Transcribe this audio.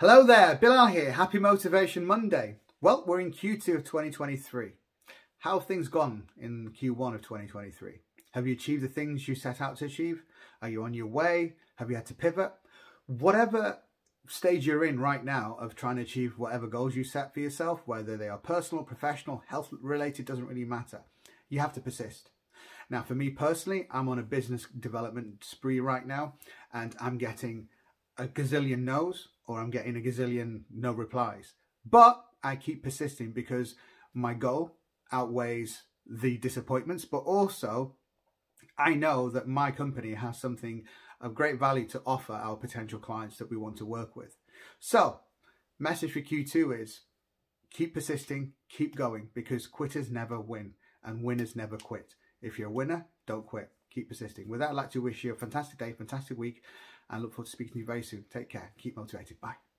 Hello there, Bilal here. Happy Motivation Monday. Well, we're in Q2 of 2023. How have things gone in Q1 of 2023? Have you achieved the things you set out to achieve? Are you on your way? Have you had to pivot? Whatever stage you're in right now of trying to achieve whatever goals you set for yourself, whether they are personal, professional, health related, doesn't really matter. You have to persist. Now, for me personally, I'm on a business development spree right now, and I'm getting a gazillion no's or I'm getting a gazillion no replies. But I keep persisting because my goal outweighs the disappointments, but also I know that my company has something of great value to offer our potential clients that we want to work with. So, message for Q2 is keep persisting, keep going because quitters never win and winners never quit. If you're a winner, don't quit. Keep persisting. With that, I'd like to wish you a fantastic day, fantastic week, and look forward to speaking to you very soon. Take care. Keep motivated. Bye.